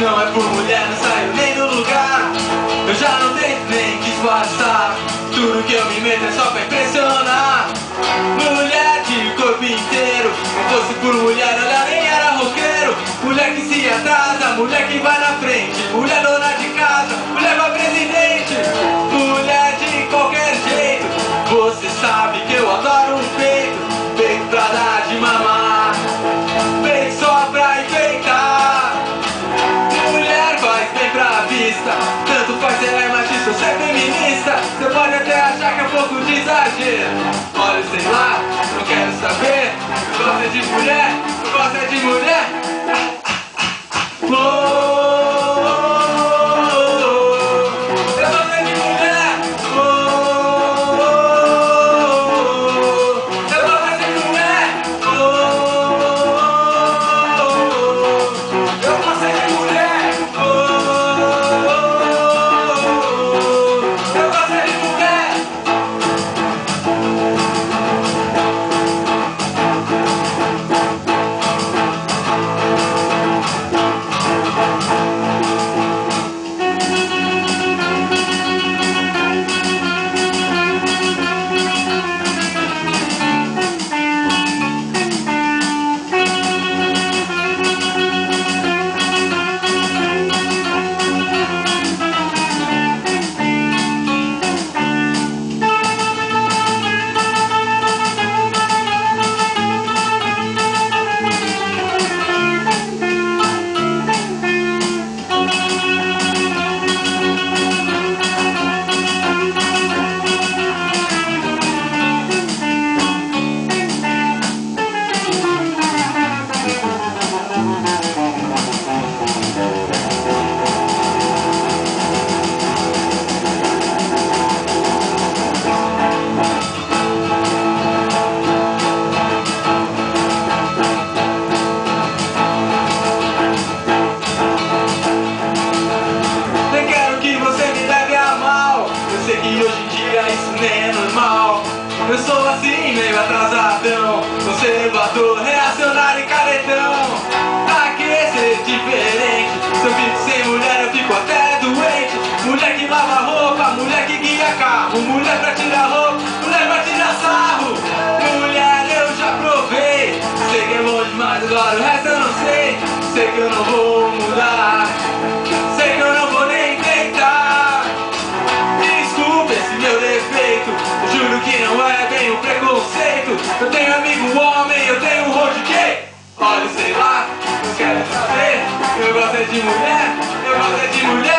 Não é por mulher, não saio nem do lugar. Eu já não tento nem disfarçar. Tudo que eu me meto é só pra impressionar. Mulher de corpo inteiro. Se fosse por mulher, olha, nem era roqueiro. Mulher que se atrasa, mulher que vai na frente. Mulher dona de casa, mulher pra presidente. Mulher de qualquer jeito. Você sabe pouco de Olha, sei lá, Eu sou assim, meio atrasadão. Conservador, reacionário e caretão. Pra que ser diferente? Se eu fico sem mulher eu fico até doente. Mulher que lava roupa, mulher que guia carro. Mulher pra tirar roupa, mulher pra tirar sarro. Mulher eu já provei. Sei que é bom demais, agora o resto eu não sei. Sei que eu não vou olho, sei lá, quero saber. Eu gosto é de mulher, eu gosto é de mulher.